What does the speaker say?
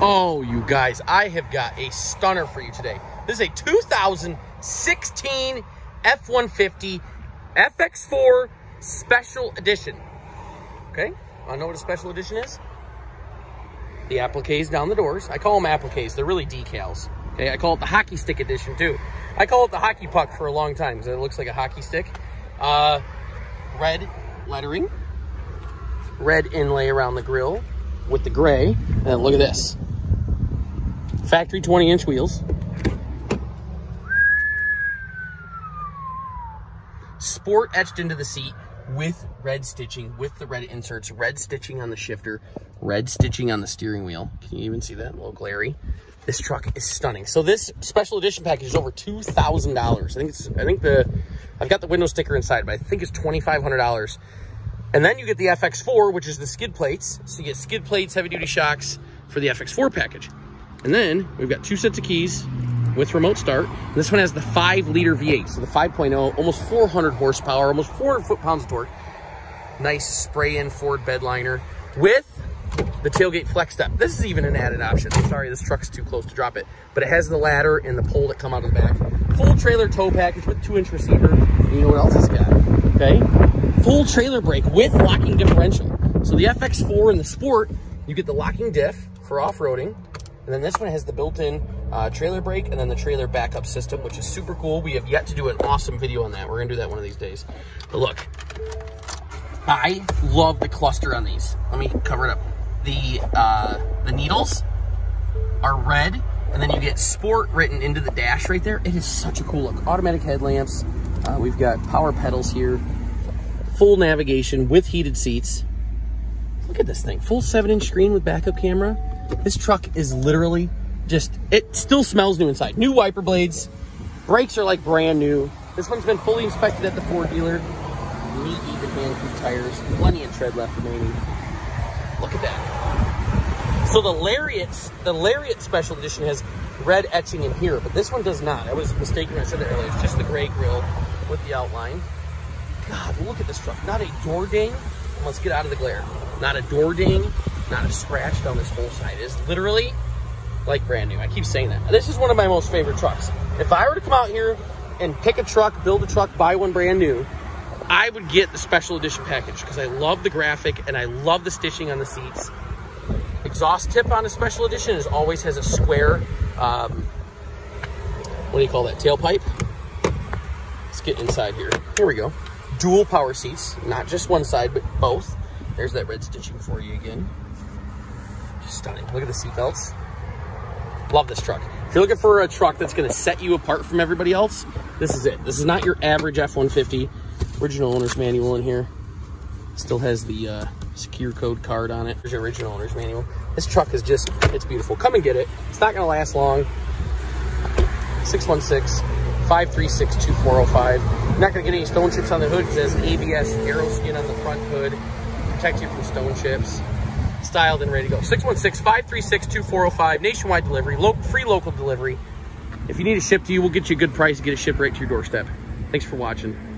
Oh, you guys, I have got a stunner for you today. This is a 2016 F-150 FX4 Special Edition. Okay, I know what a special edition is? The appliques down the doors. I call them appliques. They're really decals. Okay, I call it the hockey stick edition too. I call it the hockey puck for a long time because it looks like a hockey stick. Uh, red lettering, red inlay around the grill with the gray. And look at this. Factory 20 inch wheels. Sport etched into the seat with red stitching, with the red inserts, red stitching on the shifter, red stitching on the steering wheel. Can you even see that? A little glary. This truck is stunning. So this special edition package is over $2,000. I think it's, I think the, I've got the window sticker inside, but I think it's $2,500. And then you get the FX4, which is the skid plates. So you get skid plates, heavy duty shocks for the FX4 package. And then we've got two sets of keys with remote start. And this one has the five liter V8. So the 5.0, almost 400 horsepower, almost 400 foot-pounds of torque. Nice spray in Ford bed liner with the tailgate flex step. This is even an added option. Sorry, this truck's too close to drop it, but it has the ladder and the pole that come out of the back. Full trailer tow package with two inch receiver. And you know what else it's got, okay? Full trailer brake with locking differential. So the FX4 and the Sport, you get the locking diff for off-roading. And then this one has the built-in uh, trailer brake and then the trailer backup system, which is super cool. We have yet to do an awesome video on that. We're gonna do that one of these days. But look, I love the cluster on these. Let me cover it up. The, uh, the needles are red, and then you get sport written into the dash right there. It is such a cool look. Automatic headlamps. Uh, we've got power pedals here. Full navigation with heated seats. Look at this thing. Full 7-inch screen with backup camera. This truck is literally just, it still smells new inside. New wiper blades. Brakes are like brand new. This one's been fully inspected at the Ford dealer. Neat, even hand tires. Plenty of tread left remaining. Look at that. So the Lariats, the Lariat Special Edition has red etching in here, but this one does not. I was mistaken I said that earlier. It's just the gray grill with the outline. Look at this truck. Not a door ding. Let's get out of the glare. Not a door ding, not a scratch down this whole side. It's literally like brand new. I keep saying that. This is one of my most favorite trucks. If I were to come out here and pick a truck, build a truck, buy one brand new, I would get the special edition package because I love the graphic and I love the stitching on the seats. Exhaust tip on a special edition is always has a square, um, what do you call that, tailpipe? Let's get inside here. Here we go dual power seats, not just one side, but both. There's that red stitching for you again. Just stunning. Look at the seatbelts. Love this truck. If you're looking for a truck that's gonna set you apart from everybody else, this is it. This is not your average F-150. Original owner's manual in here. Still has the uh, secure code card on it. There's your original owner's manual. This truck is just, it's beautiful. Come and get it. It's not gonna last long. 616 536-2405. Not going to get any stone chips on the hood because it has ABS aero skin on the front hood. Protect you from stone chips. Styled and ready to go. 616-536-2405. Nationwide delivery. Free local delivery. If you need it shipped to you, we'll get you a good price get it shipped right to your doorstep. Thanks for watching.